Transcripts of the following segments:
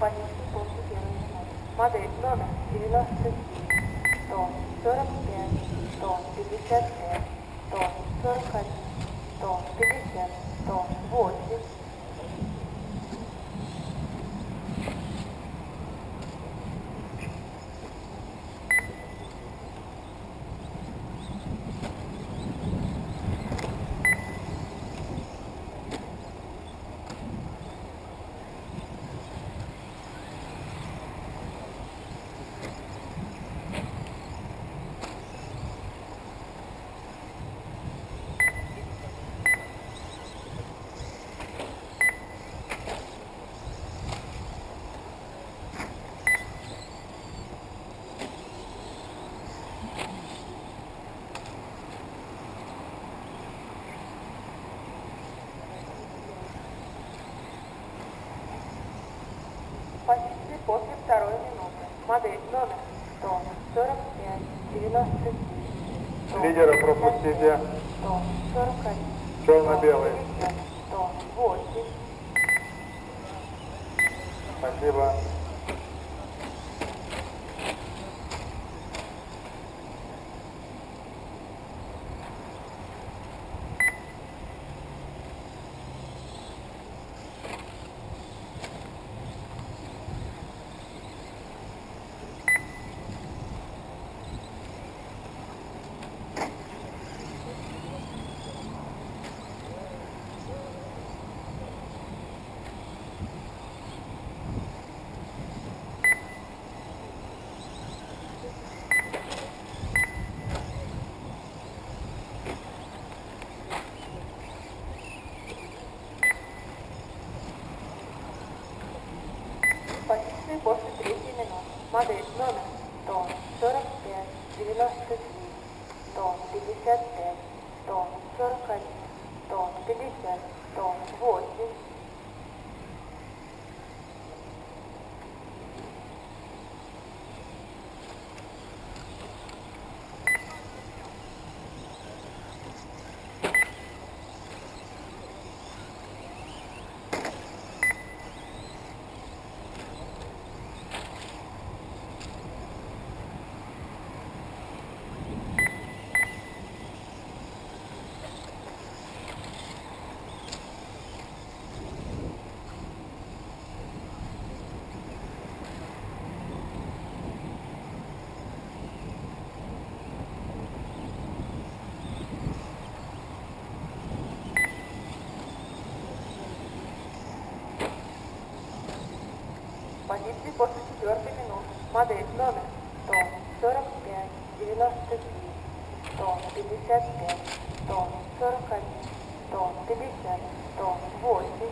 Позиции после первой минуты. Модель номер 97, тон 45, тон 55, тон 41, тон 50, тон 8, Позиции после второй минуты. Модель номер 100, 45, 93, 100, Лидера 55, пропустите. 100, 41, Черно-белый. 150, 108, Спасибо. the после четвертой минуты. Модель номер 100, 45, 93, 100, 55, 100, 41, 100, 50, 100, 8,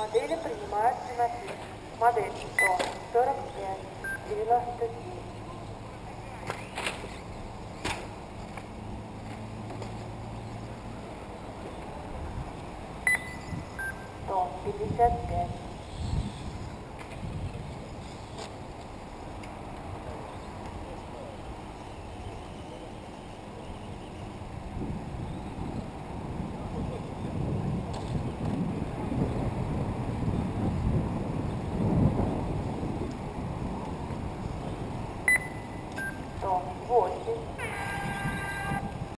Модели принимаются на пик. Модель 100, 45, 93, сто пятьдесят пять,